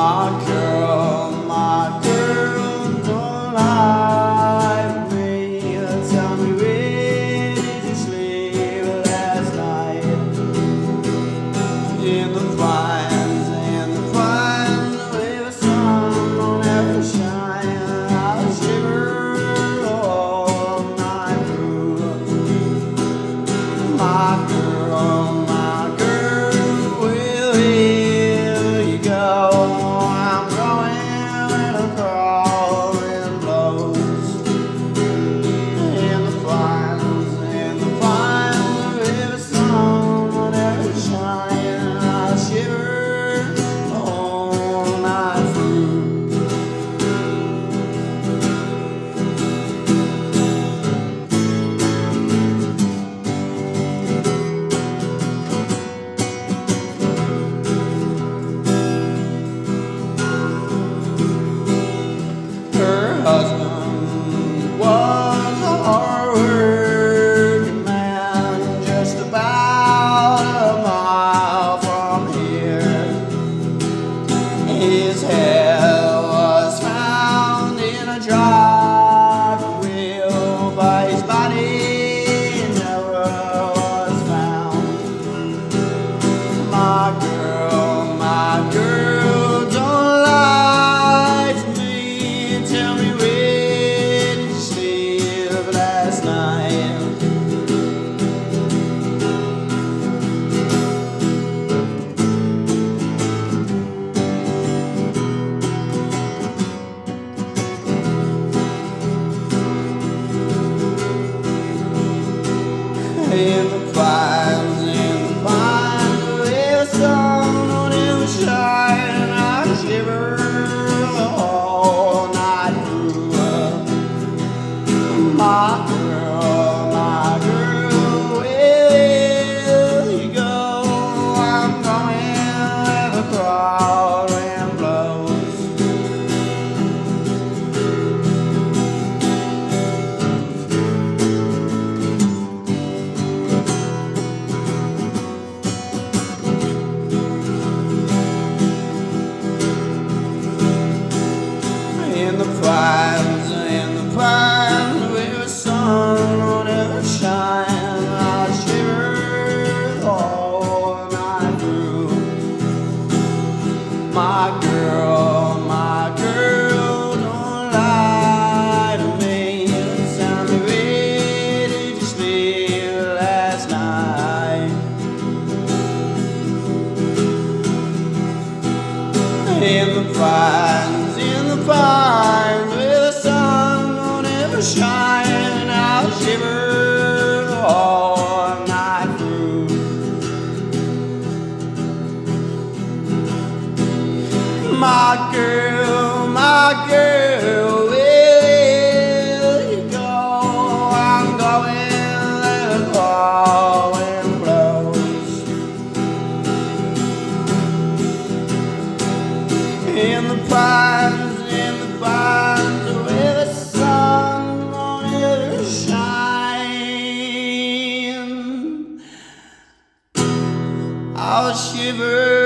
my girl. the pines, in the pines where the sun will never shine. I shivered all night through. My girl, my girl, don't lie to me. The sound the radio just last night. In the pines, in the pines sunshine, I'll shiver all night through. My girl, my girl, will you go? I'm going where the wind blows. In the pine I'll shiver.